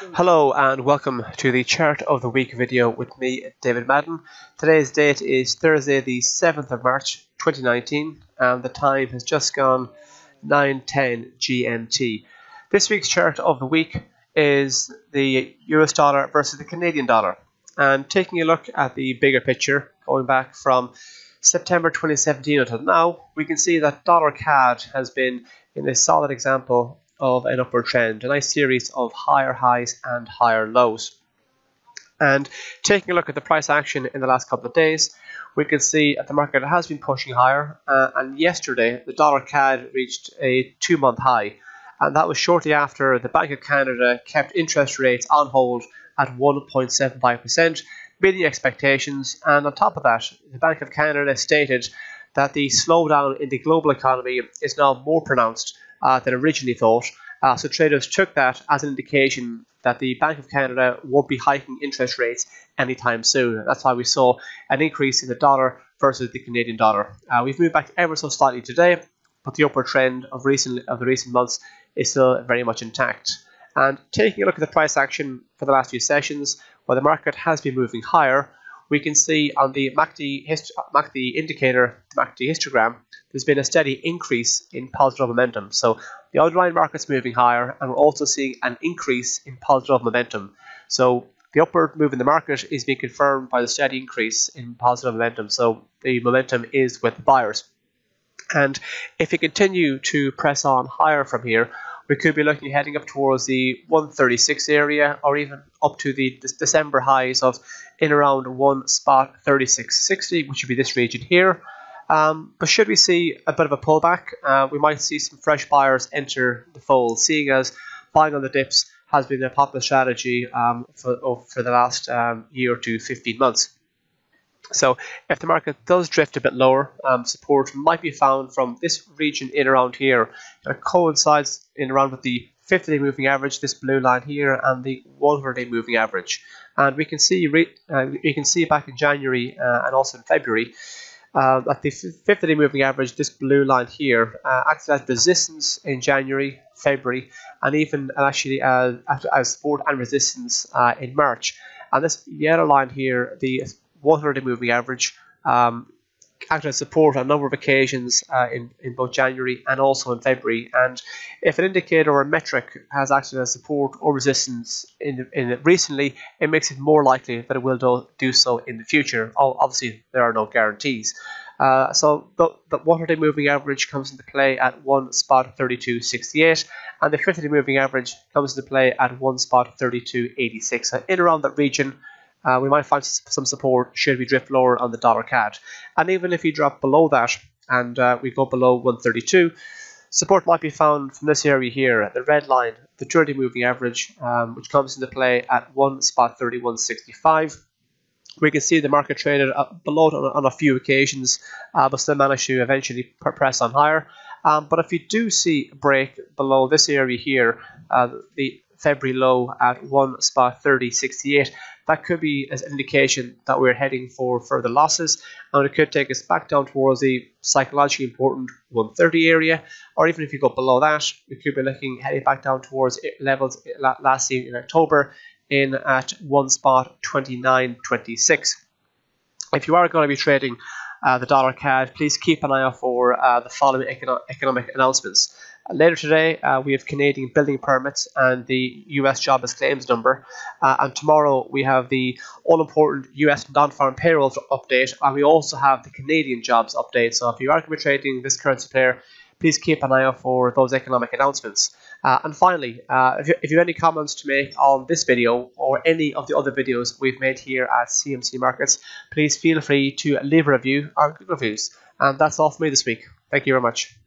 Hello and welcome to the chart of the week video with me, David Madden. Today's date is Thursday, the 7th of March 2019, and the time has just gone 9:10 GMT. This week's chart of the week is the US dollar versus the Canadian dollar. And taking a look at the bigger picture, going back from September 2017 until now, we can see that dollar CAD has been in a solid example of an upward trend, a nice series of higher highs and higher lows. And taking a look at the price action in the last couple of days, we can see that the market has been pushing higher. Uh, and yesterday, the dollar CAD reached a two month high. And that was shortly after the Bank of Canada kept interest rates on hold at 1.75%, meeting expectations. And on top of that, the Bank of Canada stated that the slowdown in the global economy is now more pronounced uh, than originally thought. Uh, so traders took that as an indication that the Bank of Canada won't be hiking interest rates anytime soon. That's why we saw an increase in the dollar versus the Canadian dollar. Uh, we've moved back ever so slightly today, but the upward trend of recent of the recent months is still very much intact. And taking a look at the price action for the last few sessions, where the market has been moving higher, we can see on the MACD, hist- MACD indicator, the MACD histogram, there's been a steady increase in positive momentum. So the underlying market's moving higher, and we're also seeing an increase in positive momentum. So the upward move in the market is being confirmed by the steady increase in positive momentum. So the momentum is with the buyers. And if we continue to press on higher from here, we could be looking heading up towards the 136 area or even up to the December highs of in around one spot 3660, which would be this region here. Um, but should we see a bit of a pullback, uh, we might see some fresh buyers enter the fold, seeing as buying on the dips has been a popular strategy um, for, oh, for the last um, year to 15 months. So if the market does drift a bit lower, um, support might be found from this region in around here. It coincides in around with the 50-day moving average, this blue line here, and the 100-day moving average. And we can see uh, we can see back in January uh, and also in February uh, that the 50-day moving average, this blue line here, uh, acted as resistance in January, February, and even actually as, as support and resistance uh, in March. And this yellow line here, the 100 day moving average, um, acted as support on a number of occasions uh, in, in both January and also in February. And if an indicator or a metric has acted as support or resistance in, in it recently, it makes it more likely that it will do, do so in the future. Obviously, there are no guarantees. Uh, so the, the 100 day moving average comes into play at one spot 32.68, and the 50 day moving average comes into play at one spot 32.86. So in around that region, uh, we might find some support should we drift lower on the dollar CAD. And even if we drop below that and uh, we go below 132, support might be found from this area here, at the red line, the 30 moving average, um, which comes into play at 1 spot 3165. We can see the market traded below on, on a few occasions, uh, but still managed to eventually press on higher. Um, but if you do see a break below this area here, uh, the February low at 1 spot 3068, that could be an indication that we're heading for further losses and it could take us back down towards the psychologically important 130 area or even if you go below that we could be looking heading back down towards levels last seen in October in at one spot 29.26 if you are going to be trading uh, the dollar CAD please keep an eye out for uh, the following econo economic announcements Later today, uh, we have Canadian building permits and the US jobless claims number. Uh, and tomorrow, we have the all important US non farm payrolls update. And we also have the Canadian jobs update. So if you are trading this currency pair, please keep an eye out for those economic announcements. Uh, and finally, uh, if, you, if you have any comments to make on this video or any of the other videos we've made here at CMC Markets, please feel free to leave a review on Google Reviews. And that's all for me this week. Thank you very much.